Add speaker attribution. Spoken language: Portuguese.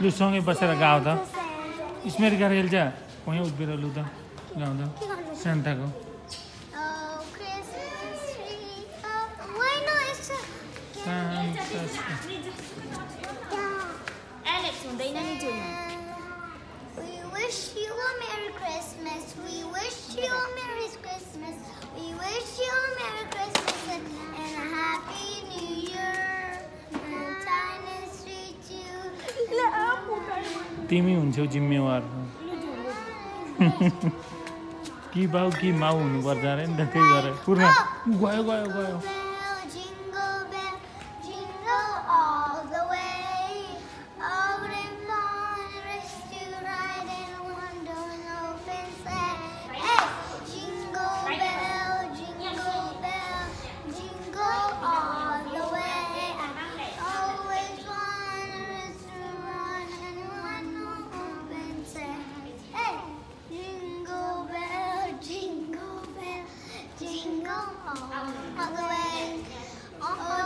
Speaker 1: la.
Speaker 2: लु सँगै बसेर गाऊ त
Speaker 1: Santa.
Speaker 2: स्मेर गरेर जा वहीँ उभिएर लु त गाउँदा सान्ताको
Speaker 1: Oh, Christmas tree. Oh, why no? It's a.
Speaker 2: Santa
Speaker 3: Alex हुँदैन नि जुन
Speaker 1: We wish you a Merry Christmas. We wish you a Merry Christmas.
Speaker 2: तिमी हुन्छौ जिम्मेवार। कि बाउ कि माउ हुनुपर्छ अरे नि त त्यही भएर। पूर्ण गयो गयो गयो। mình ngon họ họ quên họ